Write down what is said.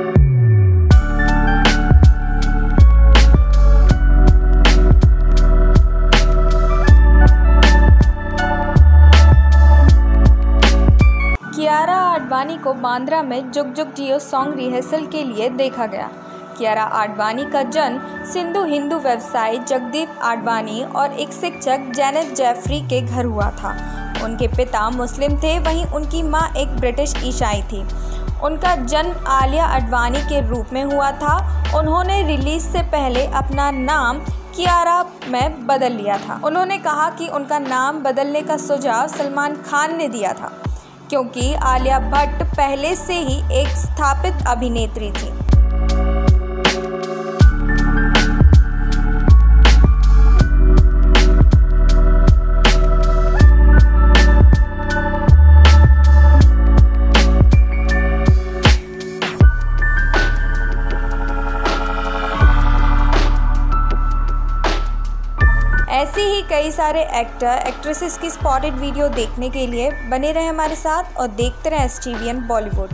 कियारा आडवाणी को बांद्रा में जुग जुग जियो सॉन्ग रिहर्सल के लिए देखा गया। कियारा आडवाणी का जन्म सिंधु हिंदू व्यवसायी जगदीप आडवाणी और एक शिक्षक जैनब जैफरी के घर हुआ था। उनके पिता मुस्लिम थे, वहीं उनकी माँ एक ब्रिटिश ईसाई थी। उनका जन्म आलिया अडवाणी के रूप में हुआ था। उन्होंने रिलीज़ से पहले अपना नाम कियारा में बदल लिया था। उन्होंने कहा कि उनका नाम बदलने का सुझाव सलमान खान ने दिया था, क्योंकि आलिया भट्ट पहले से ही एक स्थापित अभिनेत्री थी। ऐसे ही कई सारे एक्टर एक्ट्रेसेस की स्पॉटेड वीडियो देखने के लिए बने रहें हमारे साथ और देखते रहें एस बॉलीवुड